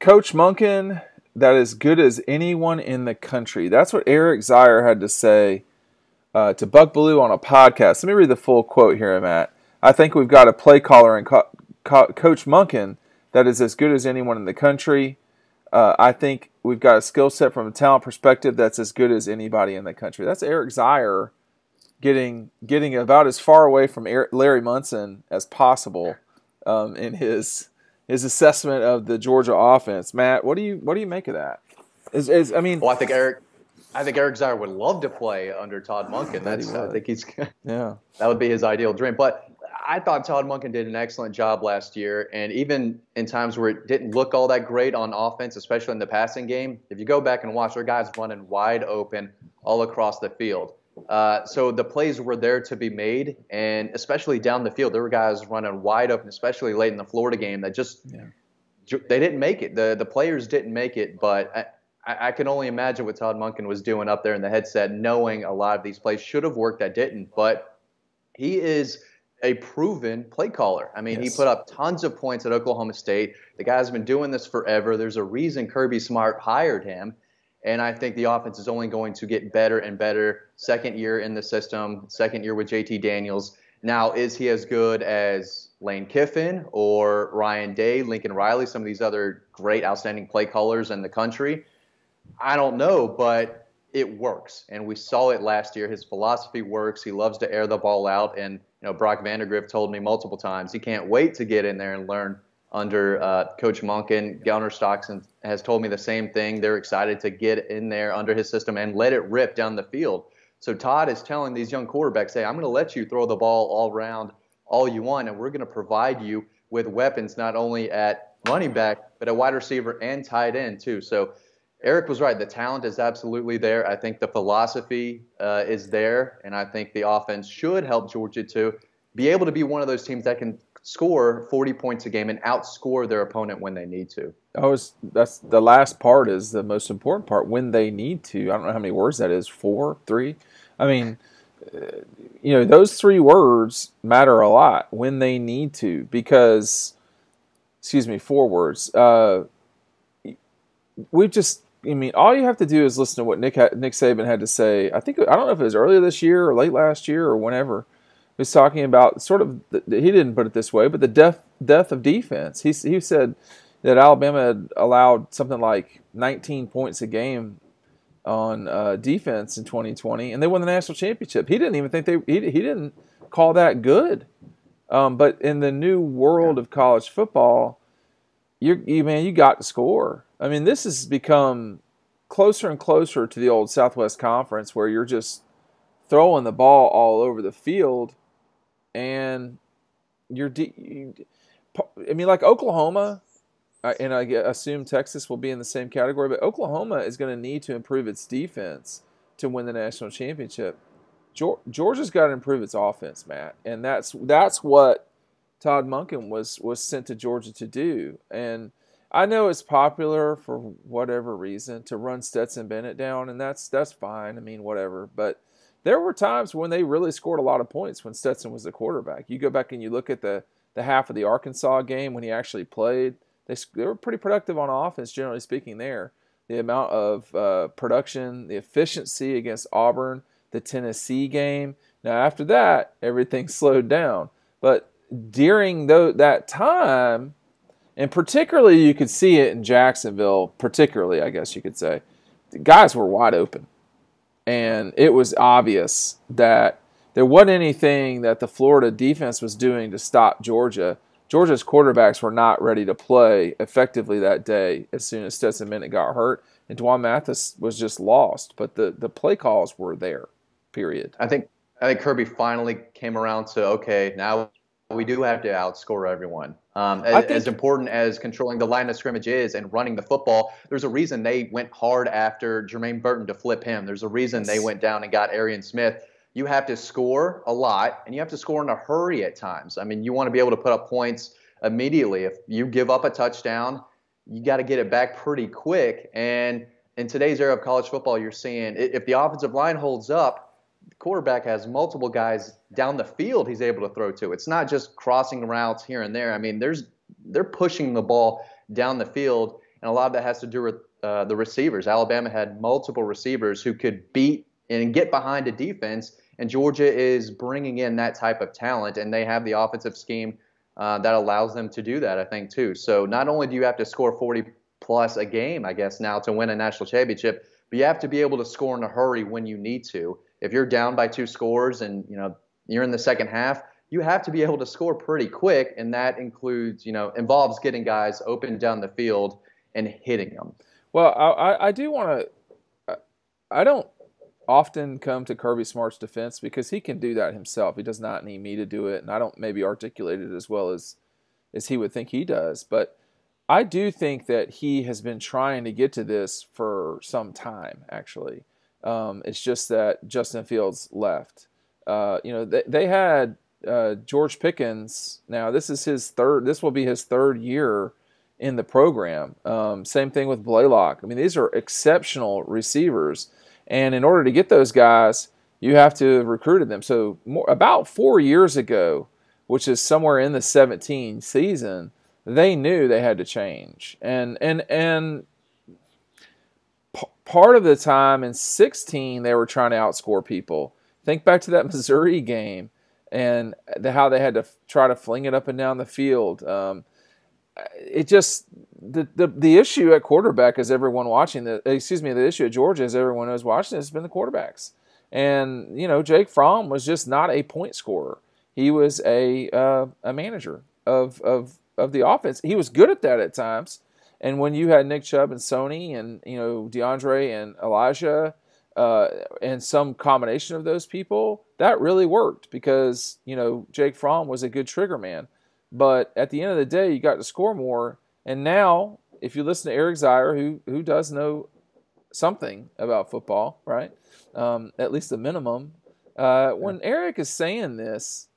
Coach Monken, that is good as anyone in the country. That's what Eric Zeier had to say uh, to Buck Belue on a podcast. Let me read the full quote here, Matt. I think we've got a play caller in Co- Co- Coach Monken that is as good as anyone in the country. Uh, I think we've got a skill set from a talent perspective that's as good as anybody in the country. That's Eric Zeier getting getting about as far away from Larry Munson as possible um, in his his assessment of the Georgia offense. Matt, what do you what do you make of that? Is, is I mean, well, I think Eric, I think Eric Zeier would love to play under Todd Monken. That's I think he's yeah that would be his ideal dream. But I thought Todd Monken did an excellent job last year, and even in times where it didn't look all that great on offense, especially in the passing game, if you go back and watch, their guys running wide open all across the field. Uh, so the plays were there to be made, and especially down the field, there were guys running wide open, especially late in the Florida game that just yeah. they didn't make it. the The players didn't make it, but. I, I can only imagine what Todd Monken was doing up there in the headset, knowing a lot of these plays should have worked that didn't. But he is a proven play caller. I mean, yes. he put up tons of points at Oklahoma State. The guy's been doing this forever. There's a reason Kirby Smart hired him. And I think the offense is only going to get better and better. Second year in the system, second year with JT Daniels. Now, is he as good as Lane Kiffin or Ryan Day, Lincoln Riley, some of these other great, outstanding play callers in the country? I don't know, but it works. And we saw it last year. His philosophy works. He loves to air the ball out. And, you know, Brock Vandagriff told me multiple times he can't wait to get in there and learn under uh, Coach Monken. Gunnar Stockton has told me the same thing. They're excited to get in there under his system and let it rip down the field. So Todd is telling these young quarterbacks, hey, I'm going to let you throw the ball all around all you want, and we're going to provide you with weapons not only at running back, but at wide receiver and tight end, too. So Eric was right. The talent is absolutely there. I think the philosophy uh, is there, and I think the offense should help Georgia to be able to be one of those teams that can score 40 points a game and outscore their opponent when they need to. Was that's the last part is the most important part when they need to. I don't know how many words that is. Four, three. I mean, uh, you know, those three words matter a lot when they need to because, excuse me, four words. Uh, we've just I mean, all you have to do is listen to what Nick Nick Saban had to say. I think I don't know if it was earlier this year or late last year or whenever. Was talking about sort of the, he didn't put it this way, but the death death of defense. He he said that Alabama had allowed something like 19 points a game on uh, defense in 2020, and they won the national championship. He didn't even think they he, he didn't call that good. Um, but in the new world of college football, you you man, you got to score. I mean, this has become closer and closer to the old Southwest Conference where you're just throwing the ball all over the field and you're de- I mean like Oklahoma and I assume Texas will be in the same category but Oklahoma is going to need to improve its defense to win the national championship. Georgia's got to improve its offense, Matt, and that's that's what Todd Monken was was sent to Georgia to do. And I know it's popular for whatever reason to run Stetson Bennett down, and that's that's fine. I mean, whatever. But there were times when they really scored a lot of points when Stetson was the quarterback. You go back and you look at the the half of the Arkansas game when he actually played. They they were pretty productive on offense, generally speaking. There, the amount of uh, production, the efficiency against Auburn, the Tennessee game. Now after that, everything slowed down. But during that time and particularly, you could see it in Jacksonville, particularly, I guess you could say. The guys were wide open. And it was obvious that there wasn't anything that the Florida defense was doing to stop Georgia. Georgia's quarterbacks were not ready to play effectively that day as soon as Stetson Bennett got hurt. And D'Wan Mathis was just lost. But the, the play calls were there, period. I think I think Kirby finally came around to okay, now we do have to outscore everyone. Um, as, think, as, important as controlling the line of scrimmage is and running the football, there's a reason they went hard after Jermaine Burton to flip him. There's a reason they went down and got Arian Smith. You have to score a lot, and you have to score in a hurry at times. I mean, you want to be able to put up points immediately. If you give up a touchdown, you got to get it back pretty quick. And in today's era of college football, you're seeing if the offensive line holds up, quarterback has multiple guys down the field he's able to throw to. It's not just crossing routes here and there. I mean, there's they're pushing the ball down the field, and a lot of that has to do with uh, the receivers. Alabama had multiple receivers who could beat and get behind a defense, and Georgia is bringing in that type of talent, and they have the offensive scheme uh, that allows them to do that. I think too. So not only do you have to score 40 plus a game, I guess now to win a national championship, but you have to be able to score in a hurry when you need to. If you're down by two scores and you know you're in the second half, you have to be able to score pretty quick, and that includes you know involves getting guys open down the field and hitting them. Well, I, I do want to. I don't often come to Kirby Smart's defense because he can do that himself. He does not need me to do it, and I don't maybe articulate it as well as as he would think he does. But I do think that he has been trying to get to this for some time. Actually, um, it's just that Justin Fields left. Uh, you know, they, they had uh, George Pickens. Now this is his third. This will be his third year in the program. Um, same thing with Blaylock. I mean, these are exceptional receivers, and in order to get those guys, you have to have recruited them. So more, about four years ago, which is somewhere in the 17 season, they knew they had to change, and and and p- part of the time in 16 they were trying to outscore people. Think back to that Missouri game and the, how they had to f- try to fling it up and down the field. Um, it just the, the the issue at quarterback is everyone watching the excuse me the issue at Georgia is everyone who's watching has been the quarterbacks and you know Jake Fromm was just not a point scorer he was a uh, a manager of of of the offense he was good at that at times and when you had Nick Chubb and Sony and you know DeAndre and Elijah uh, and some combination of those people that really worked because you know Jake Fromm was a good trigger man but at the end of the day, you got to score more. And now, if you listen to Eric Zeier, who who does know something about football, right? Um, at least the minimum. Uh, when Eric is saying this,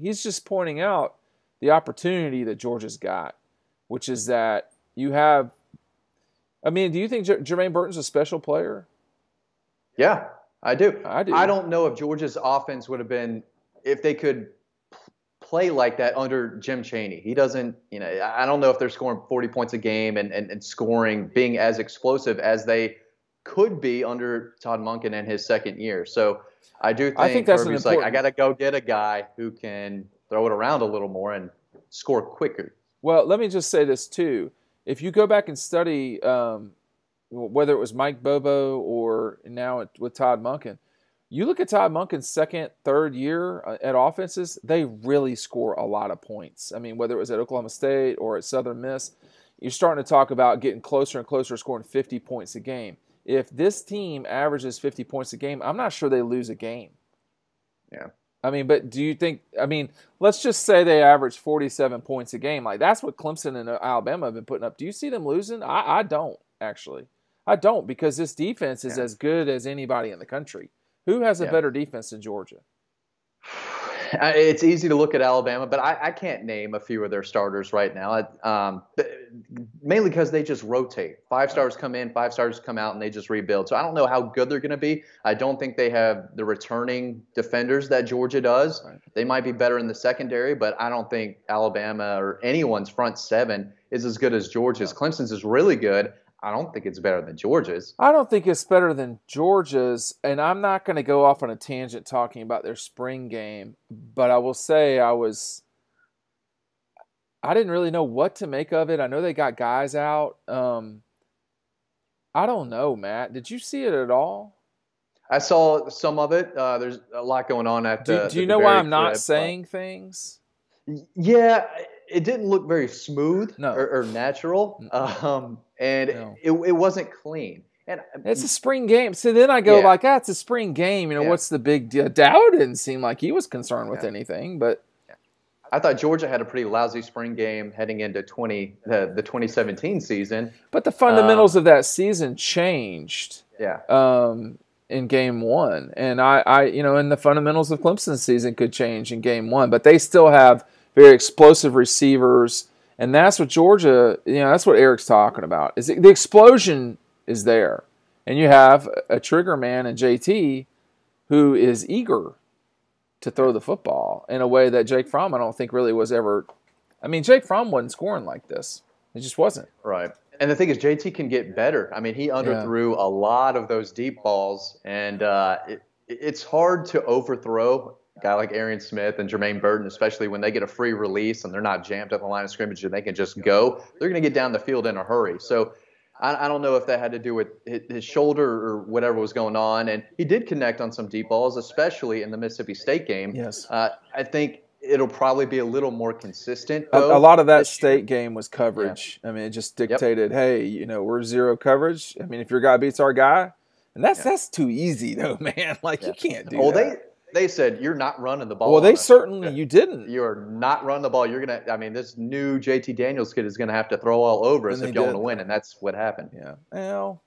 he's just pointing out the opportunity that Georgia's got, which is that you have. I mean, do you think J- Jermaine Burton's a special player? Yeah, I do. I do. I don't know if Georgia's offense would have been if they could play like that under Jim Chaney. He doesn't, you know, I don't know if they're scoring 40 points a game and, and, and scoring, being as explosive as they could be under Todd Monken in his second year. So I do think, I think that's Kirby's important... like, I got to go get a guy who can throw it around a little more and score quicker. Well, let me just say this too. If you go back and study um, whether it was Mike Bobo or now with Todd Monken, you look at Todd Monken's second, third year uh, at offenses, they really score a lot of points. I mean, whether it was at Oklahoma State or at Southern Miss, you're starting to talk about getting closer and closer scoring 50 points a game. If this team averages 50 points a game, I'm not sure they lose a game. Yeah. I mean, but do you think, I mean, let's just say they average 47 points a game. Like, that's what Clemson and Alabama have been putting up. Do you see them losing? I, I don't, actually. I don't because this defense is yeah. as good as anybody in the country. Who has a yeah. better defense than Georgia? It's easy to look at Alabama, but I, I can't name a few of their starters right now. Um, mainly because they just rotate. Five stars come in, five stars come out, and they just rebuild. So I don't know how good they're going to be. I don't think they have the returning defenders that Georgia does. Right. They might be better in the secondary, but I don't think Alabama or anyone's front seven is as good as Georgia's. Clemson's is really good. I don't think it's better than Georgia's. I don't think it's better than Georgia's, and I'm not going to go off on a tangent talking about their spring game, but I will say I was I didn't really know what to make of it. I know they got guys out. Um, I don't know, Matt. Did you see it at all? I saw some of it. Uh, there's a lot going on at. Do, the, do you know why I'm not saying things? Yeah, it didn't look very smooth no. or, or, natural, um, and no. it, it wasn't clean. And it's a spring game. So then I go yeah. like, ah, it's a spring game. You know, yeah. what's the big deal? Dow didn't seem like he was concerned with yeah. anything, but I thought Georgia had a pretty lousy spring game heading into 20 the, the 2017 season. But the fundamentals um, of that season changed. Yeah. Um, in game one, and I, I, you know, and the fundamentals of Clemson's season could change in game one, but they still have very explosive receivers, and that's what Georgia, you know, that's what Eric's talking about. Is the explosion is there, and you have a trigger man in JT who is eager to throw the football in a way that Jake Fromm, I don't think really was ever. I mean, Jake Fromm wasn't scoring like this. It just wasn't. Right. And the thing is, JT can get better. I mean, he underthrew yeah. a lot of those deep balls, and uh, it, it's hard to overthrow guy like Arian Smith and Jermaine Burton, especially when they get a free release and they're not jammed up the line of scrimmage and they can just go. They're going to get down the field in a hurry. So I, I, don't know if that had to do with his shoulder or whatever was going on. And he did connect on some deep balls, especially in the Mississippi State game. Yes. Uh, I think it'll probably be a little more consistent. A, a, lot of that state game was coverage. Yeah. I mean, it just dictated, yep. hey, you know, we're zero coverage. I mean, if your guy beats our guy, and that's yeah. that's too easy though, man. Like yeah. you can't do well, that. They said you're not running the ball. Well, they certainly you didn't. You're not running the ball. You're gonna. I mean, this new JT Daniels kid is gonna have to throw all over us if you want to win, and that's what happened. Yeah. Well.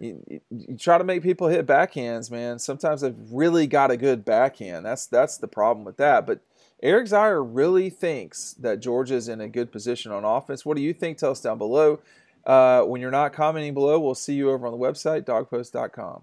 You, you, you, try to make people hit backhands, man. Sometimes they've really got a good backhand. That's that's the problem with that. But Eric Zeier really thinks that Georgia's in a good position on offense. What do you think? Tell us down below. Uh, when you're not commenting below, we'll see you over on the website, dawgpost.com.